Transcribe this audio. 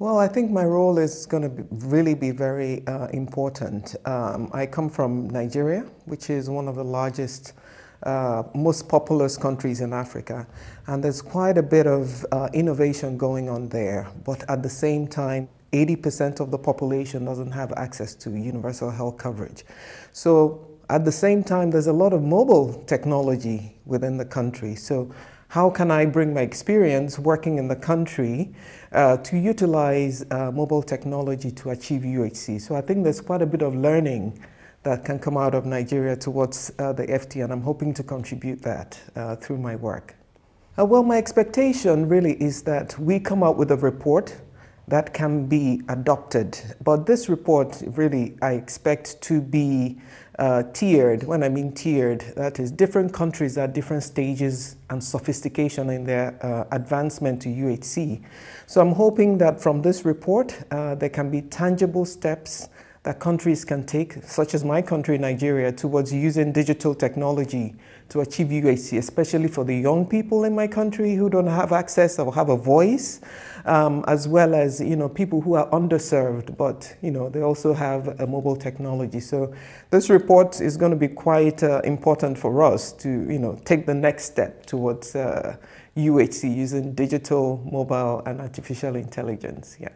Well, I think my role is going to really be very uh, important. Um, I come from Nigeria, which is one of the largest, uh, most populous countries in Africa, and there's quite a bit of uh, innovation going on there. But at the same time, 80% of the population doesn't have access to universal health coverage. So at the same time, there's a lot of mobile technology within the country. So how can I bring my experience working in the country uh, to utilize uh, mobile technology to achieve UHC? So I think there's quite a bit of learning that can come out of Nigeria towards uh, the FT, and I'm hoping to contribute that uh, through my work. Uh, well, my expectation really is that we come out with a report that can be adopted. But this report really I expect to be uh, tiered. When I mean tiered, that is different countries at different stages and sophistication in their uh, advancement to UHC. So I'm hoping that from this report uh, there can be tangible steps that countries can take, such as my country, Nigeria, towards using digital technology to achieve UHC, especially for the young people in my country who don't have access or have a voice, um, as well as you know people who are underserved, but you know they also have a mobile technology. So this report is going to be quite uh, important for us to you know take the next step towards uh, UHC using digital, mobile, and artificial intelligence. Yeah.